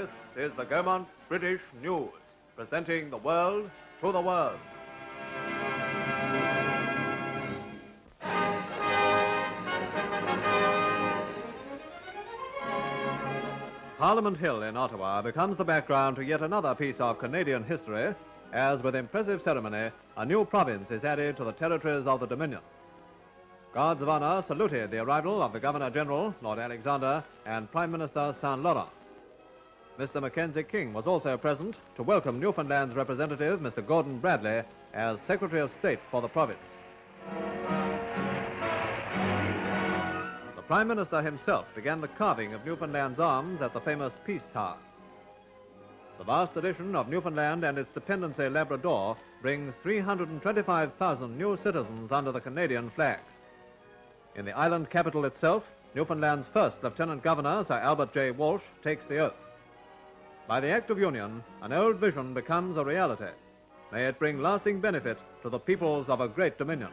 This is the Gaumont British News, presenting the world to the world. Parliament Hill in Ottawa becomes the background to yet another piece of Canadian history, as with impressive ceremony, a new province is added to the territories of the Dominion. Guards of honor saluted the arrival of the Governor General, Lord Alexander, and Prime Minister Saint Laurent. Mr. Mackenzie King was also present to welcome Newfoundland's representative, Mr. Gordon Bradley, as Secretary of State for the province. The Prime Minister himself began the carving of Newfoundland's arms at the famous Peace Tower. The vast addition of Newfoundland and its dependency Labrador brings 325,000 new citizens under the Canadian flag. In the island capital itself, Newfoundland's first Lieutenant Governor, Sir Albert J. Walsh, takes the oath. By the Act of Union, an old vision becomes a reality. May it bring lasting benefit to the peoples of a great dominion.